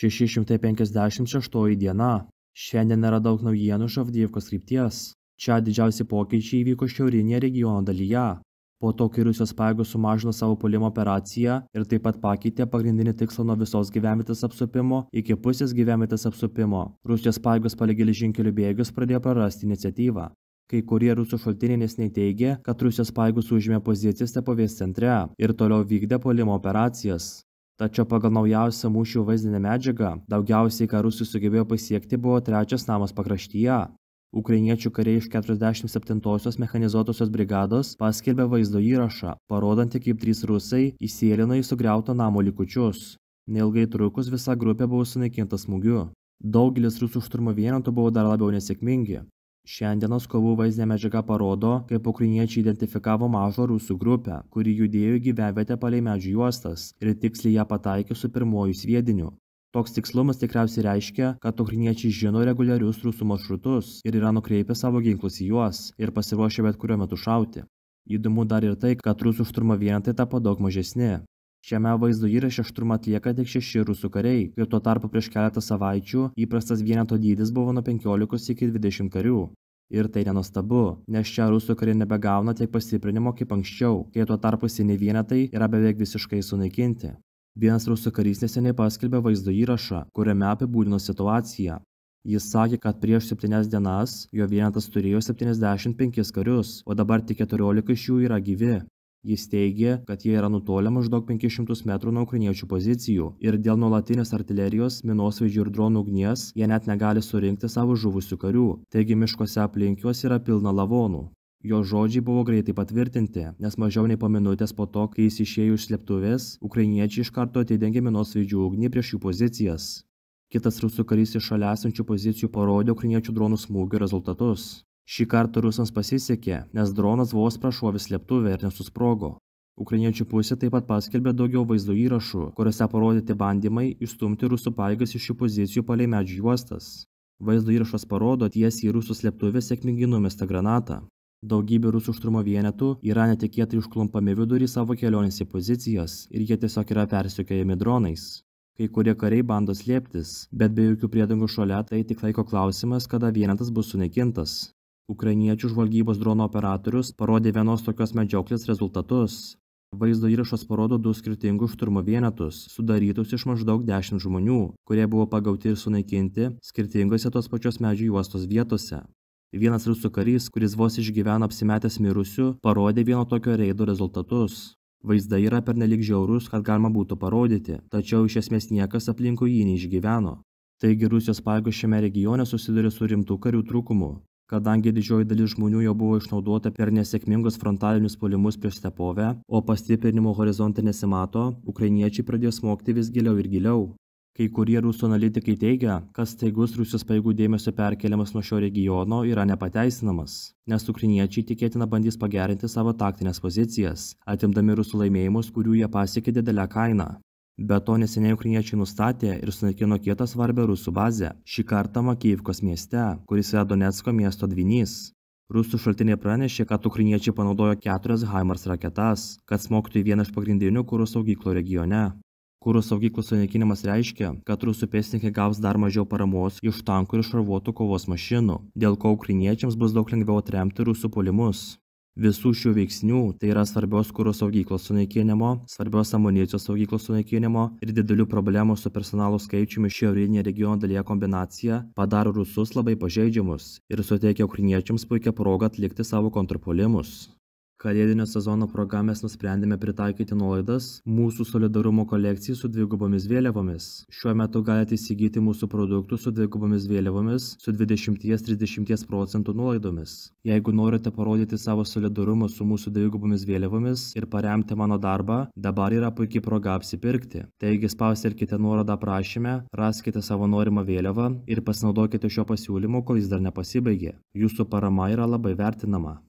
656 diena. Šiandien yra daug naujienų iš Avdiivkos krypties. Čia didžiausi pokyčiai įvyko šiaurinėje regiono dalyje. Po to, kai Rusijos pajėgos sumažino savo puolimo operaciją ir taip pat pakeitė pagrindinį tikslą nuo visos gyvenvietės apsupimo iki pusės gyvenvietės apsupimo, Rusijos pajėgos palei geležinkelių bėgius pradėjo prarasti iniciatyvą. Kai kurie rusų šaltiniai nesiniai teigė, kad Rusijos pajėgos užėmė pozicijas Tepovės centre ir toliau vykdė puolimo operacijas. Tačiau pagal naujausią mūšių vaizdinę medžiagą, daugiausiai ką rusai sugebėjo pasiekti buvo trečias namas pakraštyje. Ukrainiečių kariai iš 47-osios mechanizuotosios brigados paskelbė vaizdo įrašą, parodantį kaip trys rusai įsėlino į sugriauto namo likučius. Neilgai trukus visa grupė buvo sunaikinta smūgiu. Daugelis rusų šturmo vienetų buvo dar labiau nesėkmingi. Šiandienos kovų vaizdinė medžiaga parodo, kaip ukrainiečiai identifikavo mažą rusų grupę, kuri judėjo į gyvenvietę palei medžių juostas ir tiksliai ją pataikė su pirmoju sviediniu. Toks tikslumas tikriausiai reiškia, kad ukrainiečiai žino reguliarius rusų maršrutus ir yra nukreipę savo ginklus į juos ir pasiruošę bet kuriuo metu šauti. Įdomu dar ir tai, kad rusų šturmo vienetai tapo daug mažesni. Šiame vaizdo įraše šturmą atlieka tik šeši rusų kariai, ir tuo tarpu prieš keletą savaičių įprastas vieneto dydis buvo nuo 15 iki 20 karių. Ir tai nenustabu, nes čia rusų kariai nebegauna tiek pastiprinimo kaip anksčiau, kai tuo tarpu seniai vienetai yra beveik visiškai sunaikinti. Vienas rusų karys neseniai paskelbė vaizdo įrašą, kuriame apibūdino situaciją. Jis sakė, kad prieš septynias dienas jo vienetas turėjo 75 karius, o dabar tik 14 iš jų yra gyvi. Jis teigė, kad jie yra nutolę maždaug 500 metrų nuo ukrainiečių pozicijų ir dėl nuolatinės artilerijos, minosvaidžių ir dronų ugnies jie net negali surinkti savo žuvusių karių, taigi miškuose aplink juos yra pilna lavonų. Jo žodžiai buvo greitai patvirtinti, nes mažiau nei po minutės po to, kai jis išėjo iš slėptuvės, ukrainiečiai iš karto atidengė minosvaidžių ugnį prieš jų pozicijas. Kitas rusų karys iš šalia esančių pozicijų parodė ukrainiečių dronų smūgių rezultatus. Šį kartą rusams pasisekė, nes dronas vos prašovė slėptuvę ir nesusprogo. Ukrainiečių pusė taip pat paskelbė daugiau vaizdo įrašų, kuriuose parodyti bandymai išstumti rusų paėgas iš šių pozicijų palei medžių juostas. Vaizdo įrašas parodo tiesiai į rusų slėptuvę sėkmingai numestą granatą. Daugybė rusų šturmo vienetų yra netikėtai užklumpami vidurį savo kelionės į pozicijas ir jie tiesiog yra persiekėjami dronais. Kai kurie kariai bando slėptis, bet be jokių priedangų šalia tai tik laiko klausimas, kada vienetas bus sunaikintas. Ukrainiečių žvalgybos drono operatorius parodė vienos tokios medžioklės rezultatus. Vaizdo įrašas parodo du skirtingus šturmo vienetus, sudarytus iš maždaug 10 žmonių, kurie buvo pagauti ir sunaikinti skirtingose tos pačios medžių juostos vietose. Vienas rusų karys, kuris vos išgyveno apsimetęs mirusiu, parodė vieno tokio reido rezultatus. Vaizdai yra pernelik žiaurus, kad galima būtų parodyti, tačiau iš esmės niekas aplinkui jį neišgyveno. Taigi Rusijos pajėgos šiame regione susiduria su rimtu karių trūkumu. Kadangi didžioji dalis žmonių jau buvo išnaudota per nesėkmingus frontalinius puolimus prieš Stepovę, o pastiprinimo horizonte nesimato, ukrainiečiai pradėjo smogti vis giliau ir giliau. Kai kurie rusų analitikai teigia, kad staigus Rusijos paėgų dėmesio perkeliamas nuo šio regiono yra nepateisinamas, nes ukrainiečiai tikėtina bandys pagerinti savo taktinės pozicijas, atimdami rusų laimėjimus, kurių jie pasiekė didelę kainą. Be to neseniai ukrainiečiai nustatė ir sunaikino kitą svarbią rusų bazę, šį kartą Makyivkos mieste, kuris yra Donetsko miesto dvinys. Rusų šaltiniai pranešė, kad ukrainiečiai panaudojo keturias HIMARS raketas, kad smogtų į vieną iš pagrindinių kūro saugyklų regione. Kūro saugyklų sunaikinimas reiškia, kad rusų pėstininkai gaus dar mažiau paramos iš tankų ir šarvuotų kovos mašinų, dėl ko ukrainiečiams bus daug lengviau atremti rusų puolimus. Visų šių veiksnių, tai yra svarbios kuro saugyklos sunaikinimo, svarbios amunicijos saugyklos sunaikinimo ir didelių problemų su personalo skaičiumi šiaurinėje regiono dalyje kombinacija, padaro rusus labai pažeidžiamus ir suteikia ukrainiečiams puikią progą atlikti savo kontrpolimus. Kalėdinio sezono proga mes nusprendėme pritaikyti nuolaidas mūsų solidarumo kolekcijai su dvigubomis vėliavomis. Šiuo metu galite įsigyti mūsų produktų su dvigubomis vėliavomis su 20-30 procentų nuolaidomis. Jeigu norite parodyti savo solidarumą su mūsų dvigubomis vėliavomis ir paremti mano darbą, dabar yra puikiai proga apsipirkti. Taigi spaustelkite nuorodą aprašyme, raskite savo norimą vėliavą ir pasinaudokite šio pasiūlymo, kol jis dar nepasibaigė. Jūsų parama yra labai vertinama.